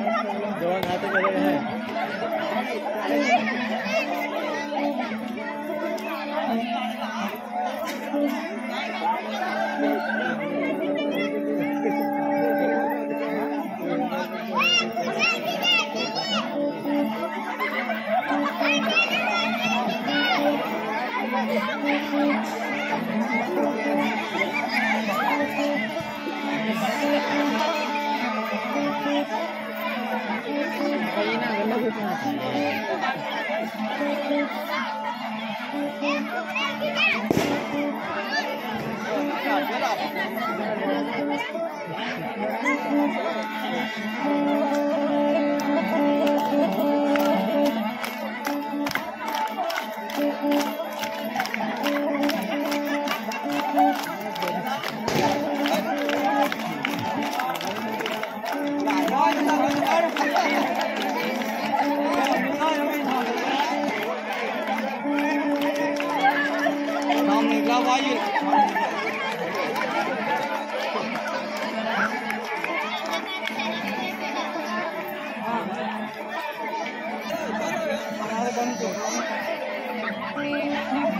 जवान हाथ में लगे हैं Thank you. Thank you. давай. Thank you.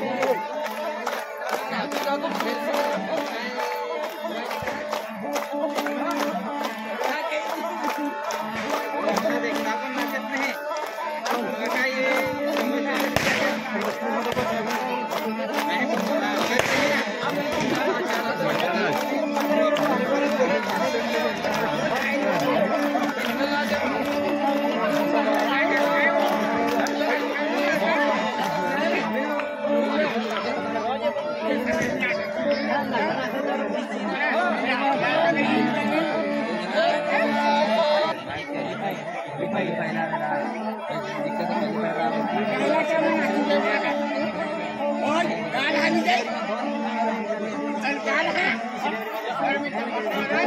Não, não, não.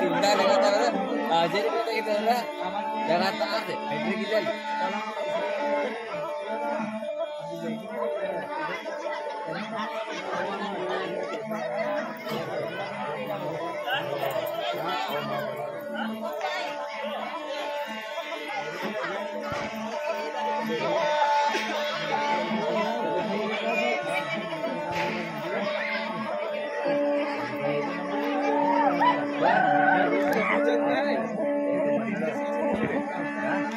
तीनदा लगातार अजय लगातार